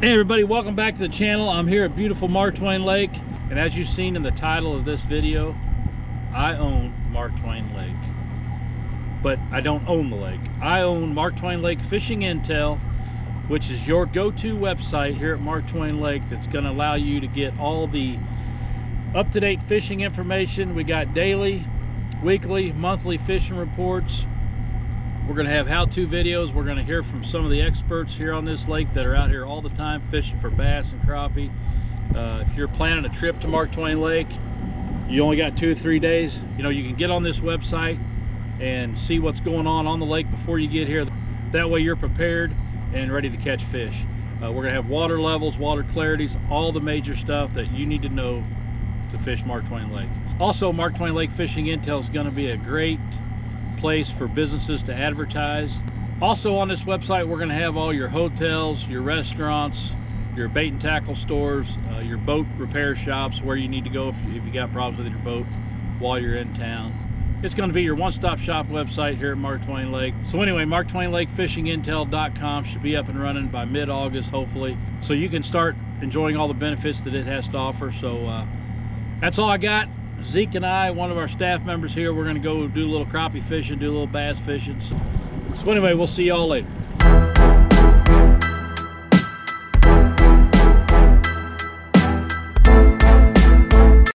Hey everybody, welcome back to the channel. I'm here at beautiful Mark Twain Lake. And as you've seen in the title of this video, I own Mark Twain Lake. But I don't own the lake. I own Mark Twain Lake Fishing Intel, which is your go-to website here at Mark Twain Lake that's gonna allow you to get all the up-to-date fishing information. We got daily, weekly, monthly fishing reports. We're gonna have how-to videos. We're gonna hear from some of the experts here on this lake that are out here all the time fishing for bass and crappie. Uh, if you're planning a trip to Mark Twain Lake, you only got two or three days, you know, you can get on this website and see what's going on on the lake before you get here. That way you're prepared and ready to catch fish. Uh, we're gonna have water levels, water clarities, all the major stuff that you need to know to fish Mark Twain Lake. Also, Mark Twain Lake Fishing Intel is gonna be a great place for businesses to advertise. Also on this website, we're gonna have all your hotels, your restaurants, your bait and tackle stores, uh, your boat repair shops, where you need to go if, if you got problems with your boat while you're in town. It's going to be your one-stop shop website here at Mark Twain Lake. So anyway, Mark Twain Lake FishingIntel.com should be up and running by mid-August, hopefully. So you can start enjoying all the benefits that it has to offer. So uh, that's all I got. Zeke and I, one of our staff members here, we're gonna go do a little crappie fishing, do a little bass fishing. So anyway, we'll see y'all later.